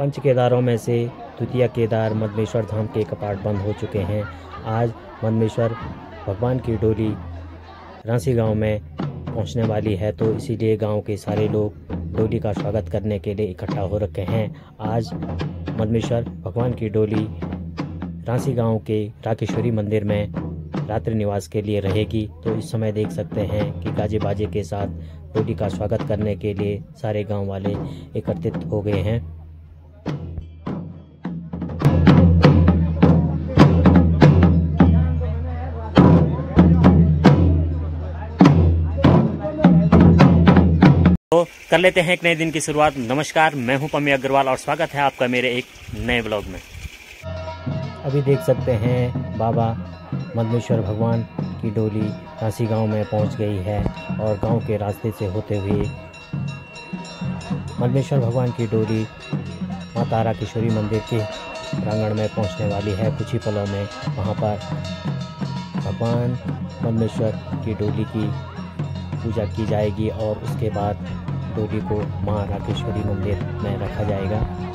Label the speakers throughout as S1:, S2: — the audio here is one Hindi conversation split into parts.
S1: पंच केदारों में से द्वितीय केदार मदमेश्वर धाम के कपाट बंद हो चुके हैं। आज मदमेश्वर भगवान की डोली रांसी गाँव में पहुँचने वाली है तो इसीलिए गाँव के सारे लोग डोली का स्वागत करने के लिए इकट्ठा हो रखे हैं। आज मदमेश्वर भगवान की डोली रांसी गाँव के राकेश्वरी मंदिर में रात्रि निवास के लिए रहेगी। तो इस समय देख सकते हैं कि गाजे बाजे के साथ डोली का स्वागत करने के लिए सारे गाँव वाले एकत्रित हो गए हैं। कर लेते हैं एक नए दिन की शुरुआत। नमस्कार, मैं हूँ पम्मी अग्रवाल और स्वागत है आपका मेरे एक नए ब्लॉग में। अभी देख सकते हैं बाबा मदमेश्वर भगवान की डोली काशी गाँव में पहुँच गई है और गाँव के रास्ते से होते हुए मदमेश्वर भगवान की डोली माँ तारा किशोरी मंदिर के प्रांगण में पहुँचने वाली है। कुछ ही पलों में वहाँ पर भगवान मदमेश्वर की डोली की पूजा की जाएगी और उसके बाद डोली को माँ राकेश्वरी मंदिर में रखा जाएगा।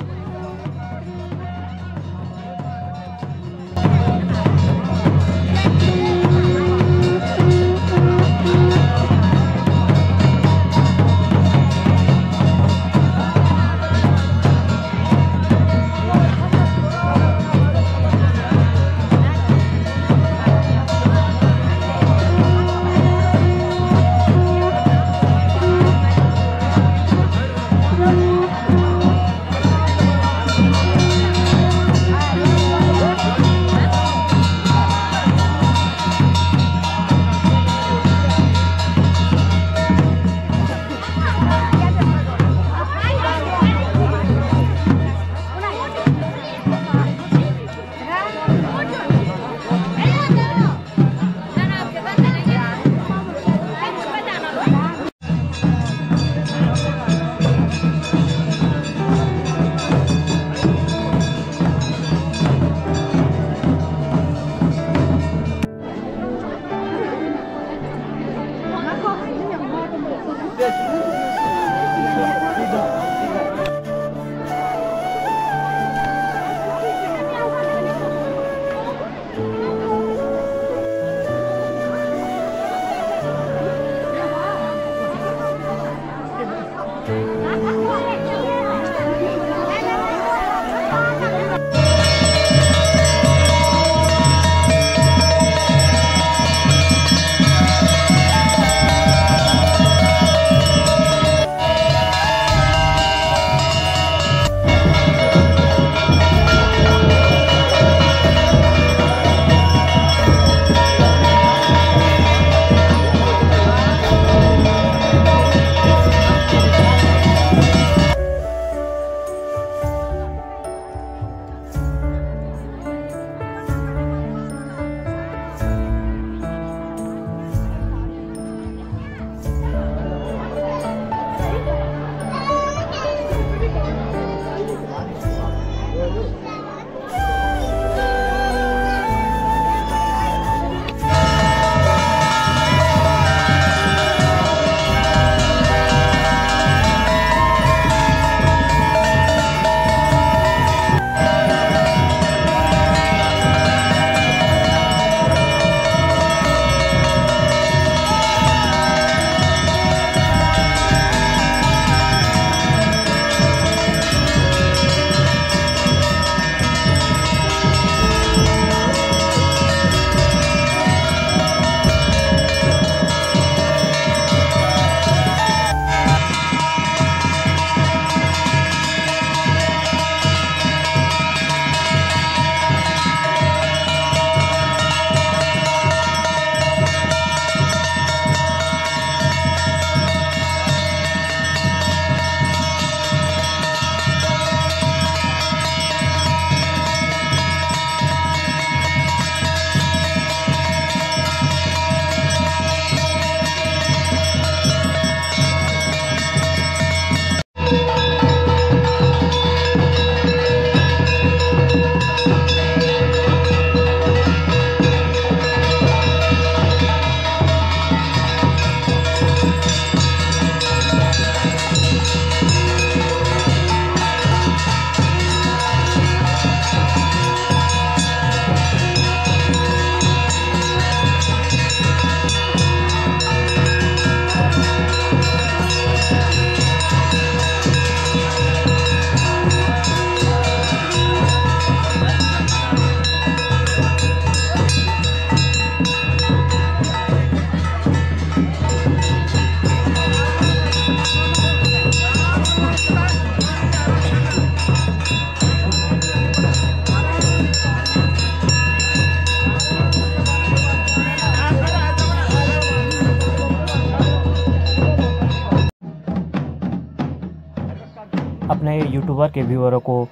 S1: यूट्यूबर के व्यूअरों को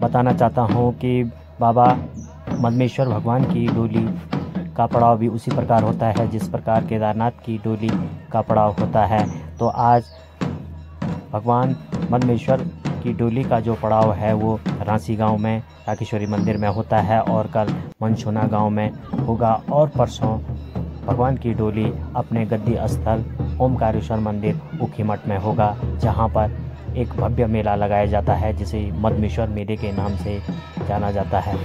S1: बताना चाहता हूँ कि बाबा मदमेश्वर भगवान की डोली का पड़ाव भी उसी प्रकार होता है, जिस प्रकार केदारनाथ की डोली का पड़ाव होता है। तो आज भगवान मदमेश्वर की डोली का जो पड़ाव है, वो रांसी गाँव में, राकेश्वरी मंदिर में होता है और कल मनसोना गाँव में होगा और परसों भगवान की डोली अपने गद्दी स्थल ओमकारेश्वर मंदिर, उखीमठ में होगा, जहाँ पर एक भव्य मेला लगाया जाता है, जिसे मदमेश्वर मेले के नाम से जाना जाता है।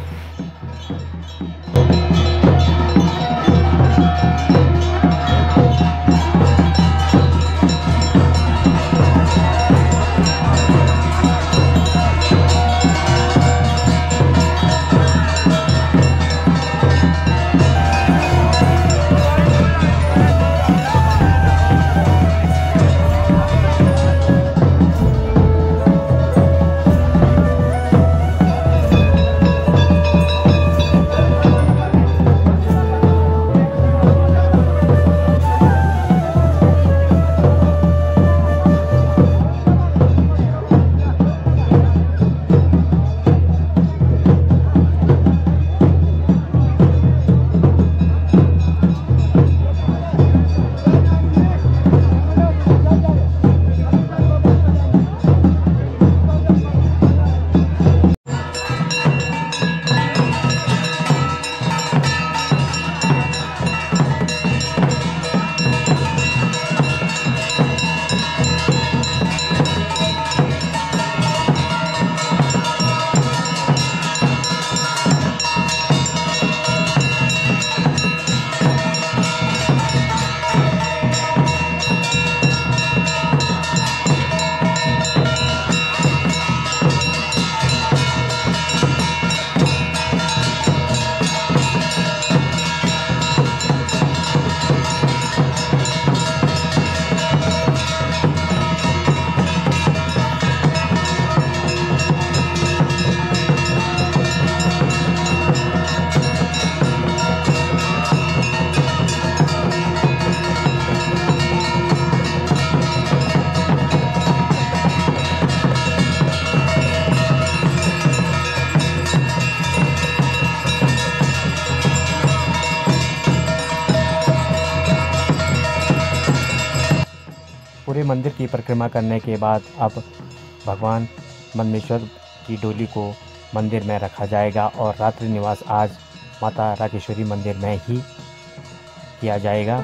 S1: मंदिर की परिक्रमा करने के बाद अब भगवान मनमेश्वर की डोली को मंदिर में रखा जाएगा और रात्रि निवास आज माता राकेश्वरी मंदिर में ही किया जाएगा।